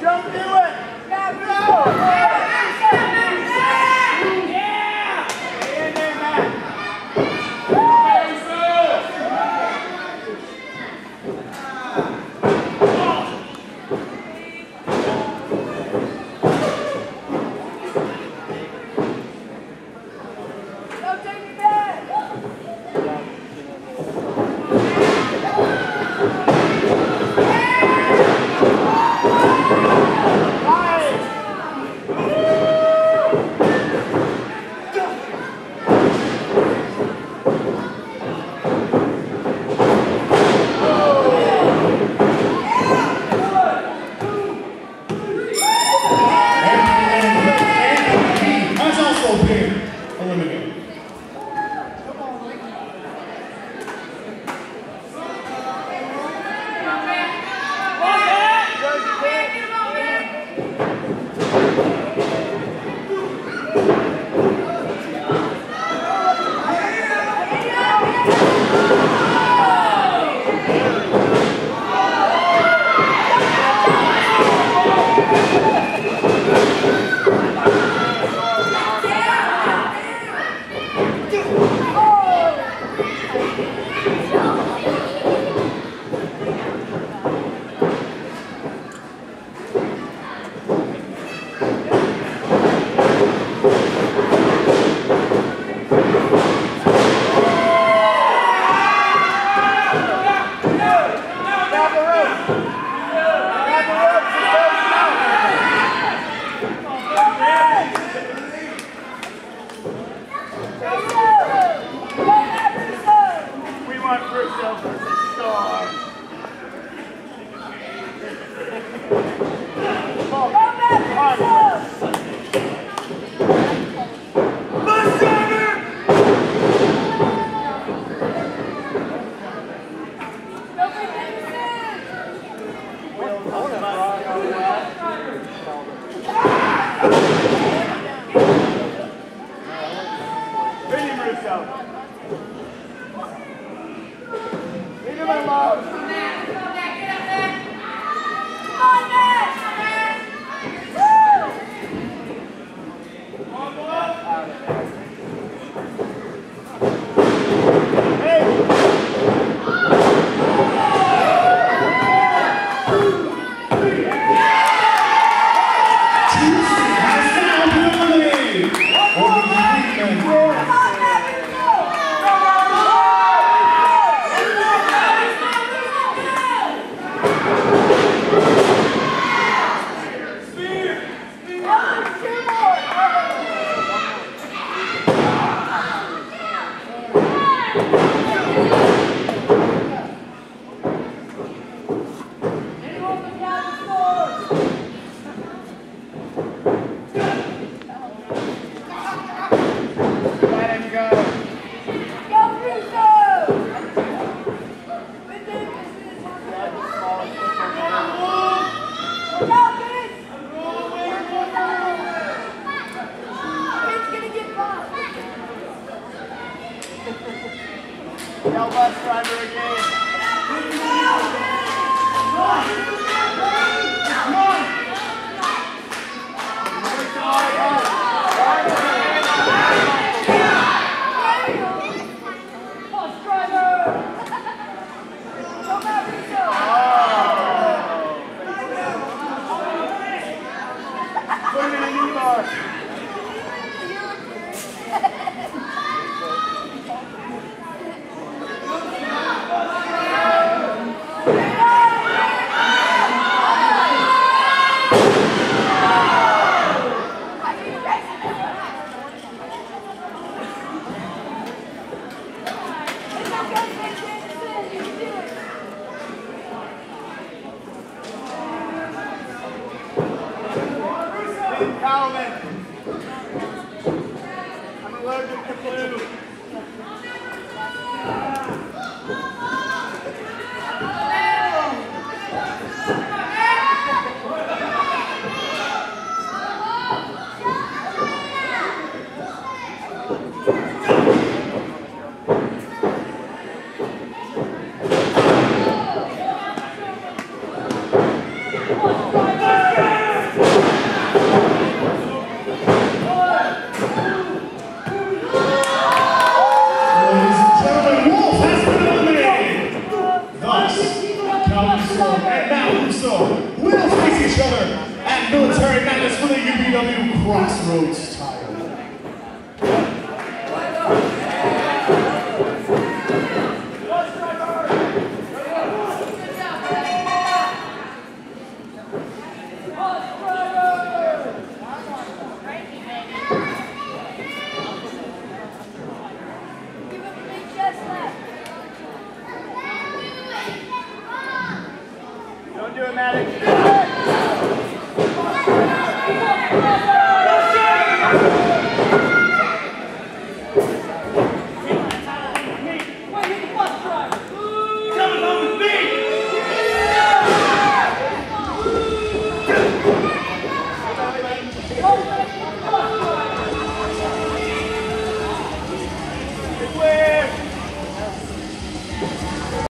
Don't, do it! No, no! Good morning! Crossroads